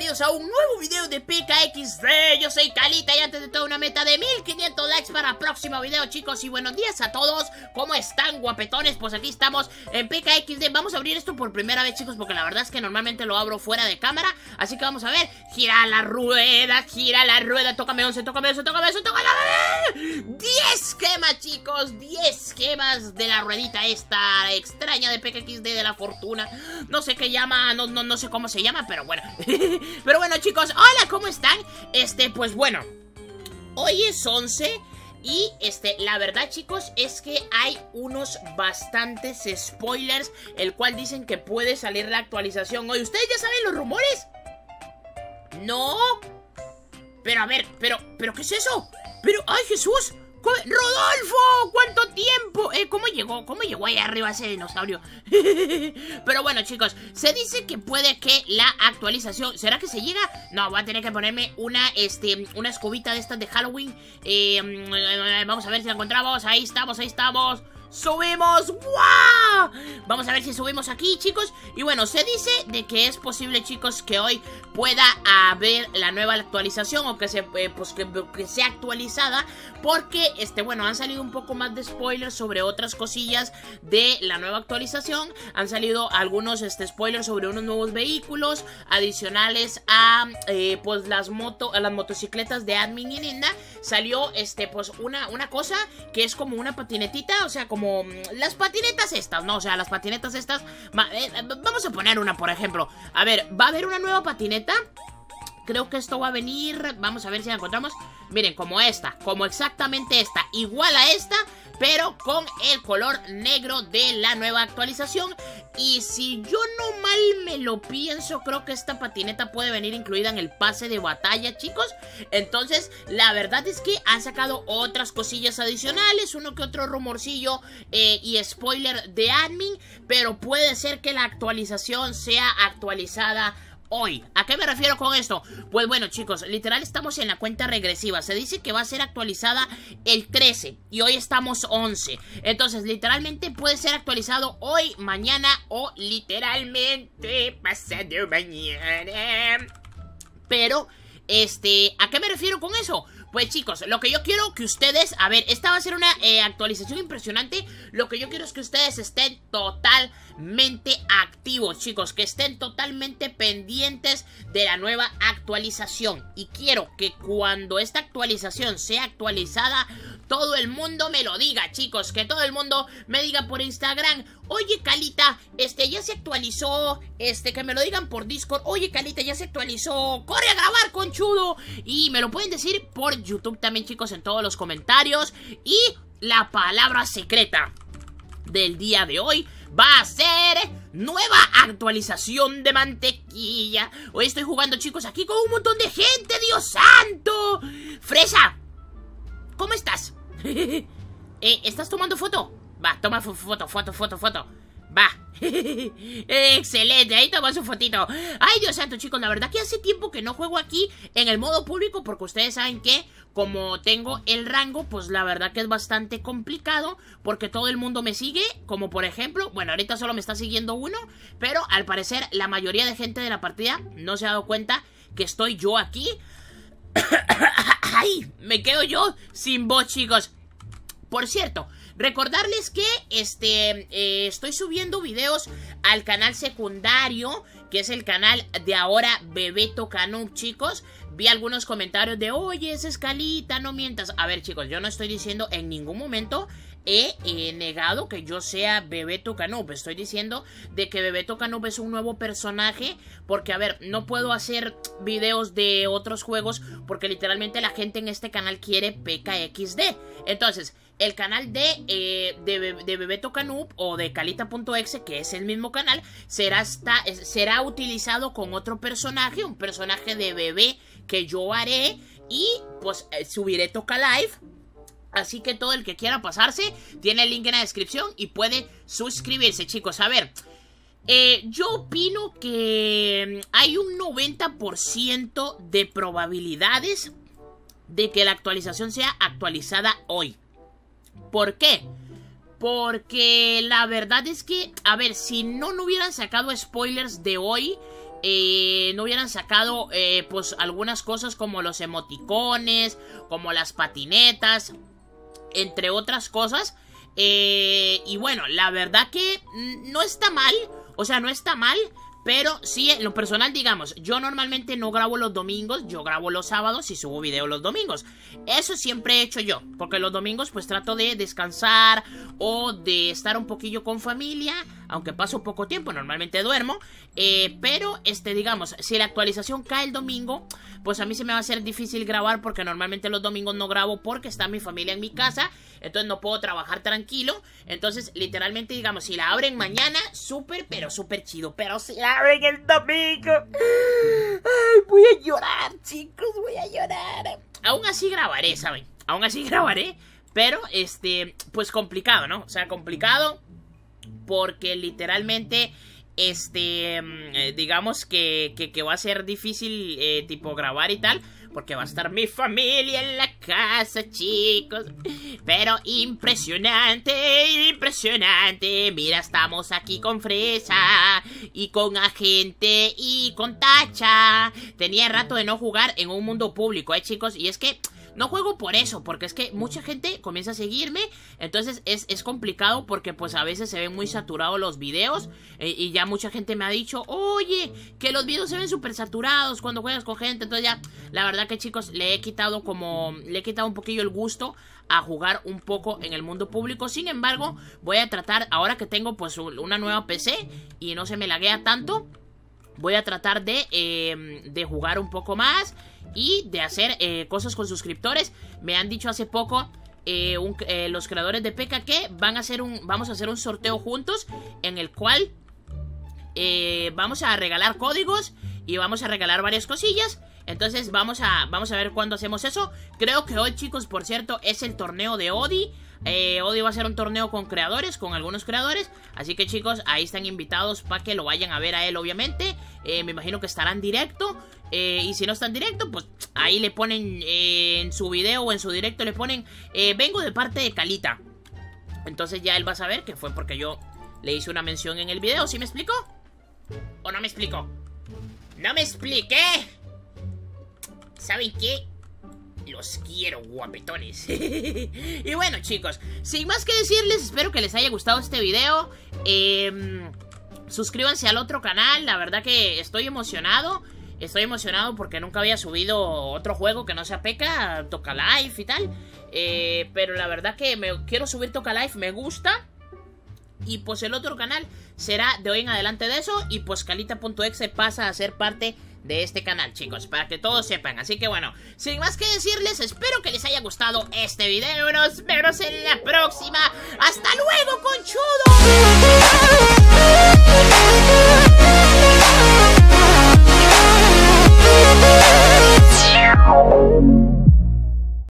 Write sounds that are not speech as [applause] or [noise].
bienvenidos a un nuevo video de PKXD Yo soy Calita y antes de todo una meta de 1500 likes para el próximo video chicos. Y buenos días a todos, ¿cómo están guapetones? Pues aquí estamos en PKXD Vamos a abrir esto por primera vez chicos porque la verdad es que normalmente lo abro fuera de cámara. Así que vamos a ver, gira la rueda, gira la rueda. Tócame 11, tócame 11, tócame 11, tócame 10 gemas chicos, 10 gemas de la ruedita esta extraña de PKXD de la fortuna. No sé qué llama, no, no, no sé cómo se llama, pero bueno [laughs] Pero bueno chicos, hola, ¿cómo están? Este, pues bueno Hoy es 11 y este, la verdad chicos es que hay unos bastantes spoilers El cual dicen que puede salir la actualización hoy ¿Ustedes ya saben los rumores? ¿No? Pero a ver, pero, pero ¿qué es eso? Pero, ¡ay Jesús! ¡Rodolfo! ¿Cuánto tiempo? Eh, ¿Cómo llegó? ¿Cómo llegó ahí arriba ese dinosaurio? [laughs] Pero bueno, chicos, se dice que puede que la actualización... ¿Será que se llega? No, voy a tener que ponerme una, este, una escobita de estas de Halloween. Eh, mm, vamos a ver si la encontramos. Ahí estamos, ahí estamos. ¡Subimos! ¡Wow! Vamos a ver si subimos aquí, chicos Y bueno, se dice de que es posible, chicos Que hoy pueda haber la nueva actualización O que, se, eh, pues que, sea actualizada Porque, este, bueno, han salido un poco más de spoilers Sobre otras cosillas de la nueva actualización Han salido algunos este, spoilers sobre unos nuevos vehículos Adicionales a, eh, pues, las, moto, las motocicletas de Admin y Ninda Salió, este, pues, una, una cosa Que es como una patinetita O sea, como como las patinetas estas, ¿no? O sea, las patinetas estas... Eh, vamos a poner una, por ejemplo. A ver, ¿va a haber una nueva patineta? Creo que esto va a venir... Vamos a ver si la encontramos. Miren, como esta, como exactamente esta, igual a esta, pero con el color negro de la nueva actualización. Y si yo no mal me lo pienso, creo que esta patineta puede venir incluida en el pase de batalla, chicos. Entonces, la verdad es que han sacado otras cosillas adicionales, uno que otro rumorcillo eh, y spoiler de admin, pero puede ser que la actualización sea actualizada hoy. ¿A qué me refiero con esto? Pues bueno chicos, literal estamos en la cuenta regresiva. Se dice que va a ser actualizada el 13 y hoy estamos 11. Entonces literalmente puede ser actualizado hoy, mañana o literalmente pasado mañana. Pero, este, ¿a qué me refiero con eso? Pues chicos, lo que yo quiero que ustedes, a ver, esta va a ser una eh, actualización impresionante. Lo que yo quiero es que ustedes estén totalmente activos, chicos, que estén totalmente pendientes de la nueva actualización. Y quiero que cuando esta actualización sea actualizada, todo el mundo me lo diga, chicos, que todo el mundo me diga por Instagram, oye Calita, este ya se actualizó, este que me lo digan por Discord, oye Calita ya se actualizó, corre a grabar conchudo y me lo pueden decir por YouTube también, chicos, en todos los comentarios y la palabra secreta del día de hoy va a ser nueva actualización de mantequilla. Hoy estoy jugando, chicos, aquí con un montón de gente, Dios santo. Fresa, ¿cómo estás? [laughs] eh, ¿Estás tomando foto? Va, toma foto, foto, foto, foto. Va. [laughs] Excelente, ahí toma su fotito. Ay, Dios santo, chicos, la verdad que hace tiempo que no juego aquí en el modo público porque ustedes saben que como tengo el rango, pues la verdad que es bastante complicado porque todo el mundo me sigue, como por ejemplo, bueno, ahorita solo me está siguiendo uno, pero al parecer la mayoría de gente de la partida no se ha dado cuenta que estoy yo aquí. [coughs] ¡Ay! Me quedo yo sin voz, chicos. Por cierto, recordarles que este eh, estoy subiendo videos al canal secundario, que es el canal de ahora Bebeto Canub, chicos. Vi algunos comentarios de, oye, es escalita, no mientas. A ver, chicos, yo no estoy diciendo en ningún momento he, negado que yo sea Bebeto Canub. Estoy diciendo de que Bebeto Canub es un nuevo personaje. Porque, a ver, no puedo hacer videos de otros juegos. Porque literalmente la gente en este canal quiere PKXD. Entonces, el canal de, eh, de, Bebeto Canub o de Calita.exe, que es el mismo canal, será, será utilizado con otro personaje, un personaje de bebé que yo haré. Y pues eh, subiré Toca Live Así que todo el que quiera pasarse tiene el link en la descripción y puede suscribirse, chicos. A ver, eh, yo opino que hay un 90% de probabilidades de que la actualización sea actualizada hoy. ¿Por qué? Porque la verdad es que, a ver, si no, no hubieran sacado spoilers de hoy, eh, no hubieran sacado eh, pues algunas cosas como los emoticones, como las patinetas, entre otras cosas. Eh, y bueno, la verdad que no está mal, o sea, no está mal. Pero sí, en lo personal, digamos, yo normalmente no grabo los domingos, yo grabo los sábados y subo video los domingos. Eso siempre he hecho yo, porque los domingos pues trato de descansar o de estar un poquillo con familia, aunque paso poco tiempo, normalmente duermo. Eh, pero, este, digamos, si la actualización cae el domingo, pues a mí se me va a hacer difícil grabar porque normalmente los domingos no grabo porque está mi familia en mi casa, entonces no puedo trabajar tranquilo. Entonces, literalmente, digamos, si la abren mañana, súper, pero súper chido. Pero si la abren el domingo, ay, voy a llorar, chicos, voy a llorar. Aún así grabaré, ¿saben? Aún así [laughs] grabaré, pero, este, pues complicado, ¿no? O sea, complicado porque literalmente este, mm, eh, digamos que, que, va a ser difícil, eh, tipo, grabar y tal. Porque va a estar mi familia en la casa, chicos. Pero impresionante, impresionante. Mira, estamos aquí con Fresa. Y con Agente. Y con Tacha. Tenía rato de no jugar en un mundo público, eh, chicos. Y es que no juego por eso, porque es que mucha gente comienza a seguirme, entonces es, complicado porque pues a veces se ven muy saturados los videos eh, y ya mucha gente me ha dicho, oye, que los videos se ven súper saturados cuando juegas con gente, entonces ya, la verdad que chicos, le he quitado como, le he quitado un poquillo el gusto a jugar un poco en el mundo público. Sin embargo, voy a tratar, ahora que tengo pues una nueva PC y no se me laguea tanto, voy a tratar de, eh, de jugar un poco más y de hacer eh, cosas con suscriptores. Me han dicho hace poco eh, los creadores de PKK van a hacer un, vamos a hacer un sorteo juntos en el cual vamos a regalar códigos y vamos a regalar varias cosillas. Entonces vamos a, vamos a ver cuándo hacemos eso. Creo que hoy chicos, por cierto, es el torneo de Odi. Eh, Odi va a ser un torneo con creadores, con algunos creadores. Así que chicos, ahí están invitados para que lo vayan a ver a él, obviamente. Eh, me imagino que estará en directo. Eh, y si no está en directo, pues ahí le ponen en su video o en su directo le ponen, vengo de parte de Calita. Entonces ya él va a saber que fue porque yo le hice una mención en el video. ¿Sí me explicó? ¿O no me explicó? ¡No me expliqué! ¿Saben qué? Los quiero, guapetones. [laughs] y bueno, chicos, sin más que decirles, espero que les haya gustado este video. Em, suscríbanse al otro canal, la verdad que estoy emocionado. Estoy emocionado porque nunca había subido otro juego que no sea Peca, Toca Life y tal. Eh, pero la verdad que me quiero subir Toca Life, me gusta. Y pues el otro canal será de hoy en adelante de eso. Y pues calita.exe pasa a ser parte de este canal, chicos, para que todos sepan. Así que bueno, sin más que decirles, espero que les haya gustado este video. Nos vemos en la próxima. ¡Hasta luego, conchudo!